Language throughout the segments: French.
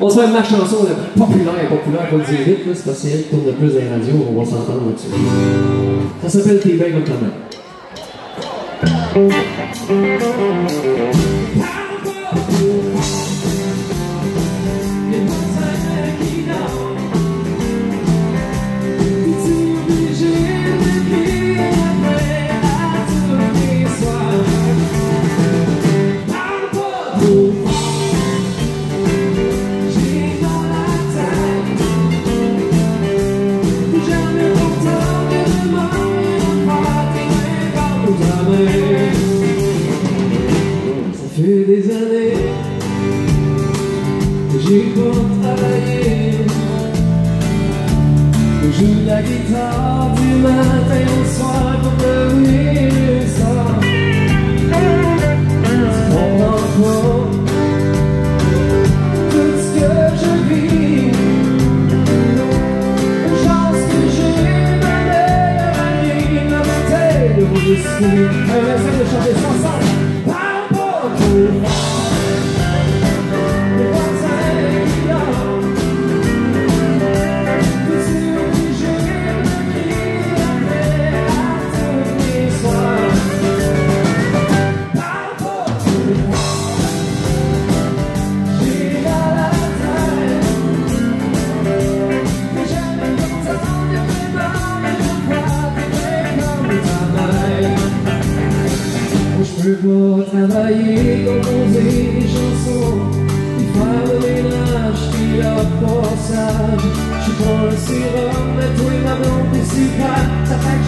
On se fait ma chanson la plus populaire et populaire, faut le dire vite, c'est parce que tourne le plus dans les radios, on va s'entendre là-dessus. Ça s'appelle Tes bagues comme ta main. Fait des années que j'ai pas travaillé. Que je joue la guitare du matin au soir pour devenir ça. Tu comprends pas tout ce que je vis. Chance que j'ai ma meilleure amie, ma bouteille de whisky. Un essaie de chanter. Parle with faut travailler composer des chansons Une femme de ménage qui a pour sage Je prends le sérum, la et ma blonde déçue pas Ça fait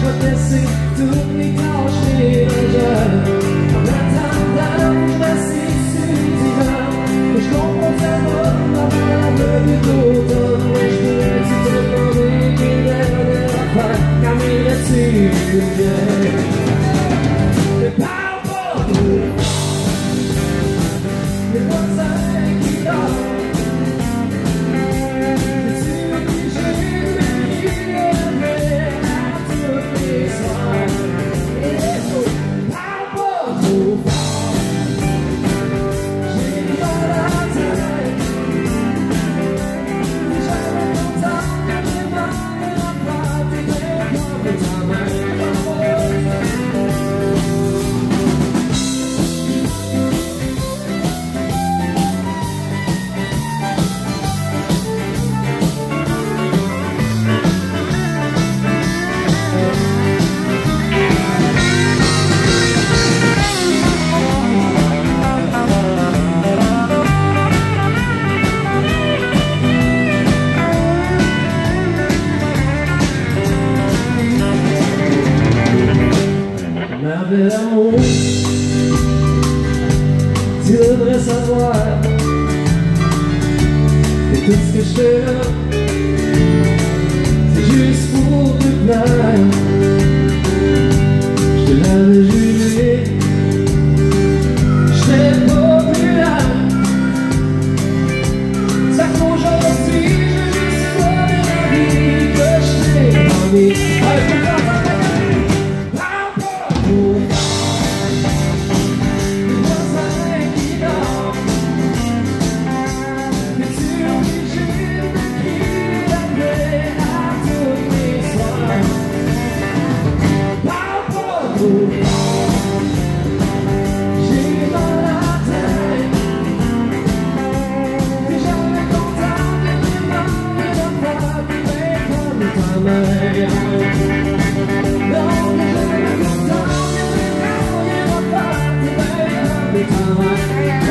del amor Till the rest of life It is geschehen Every time I